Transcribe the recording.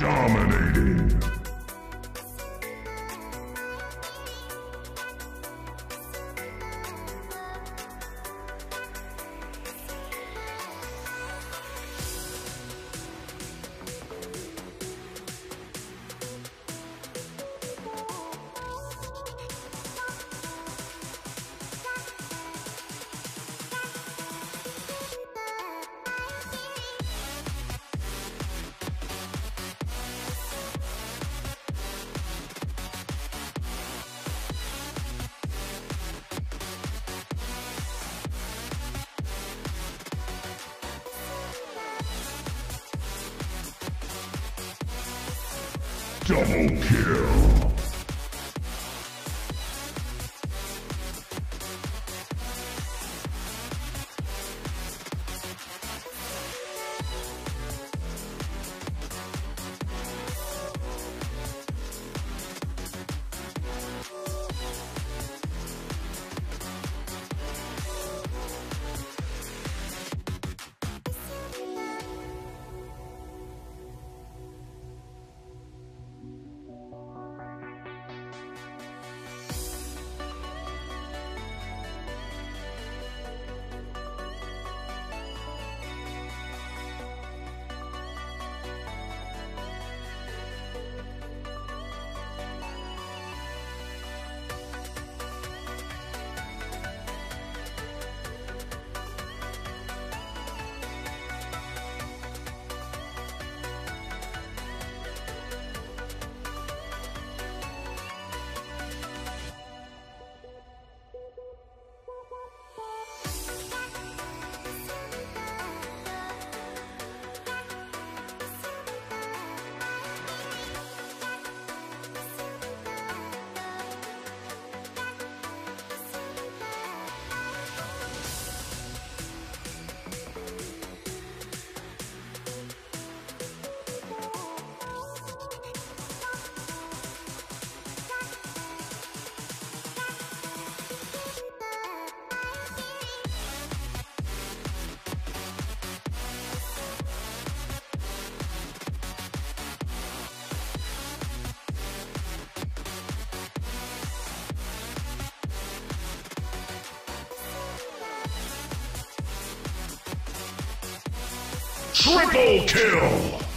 Dominating. Double kill. Triple kill!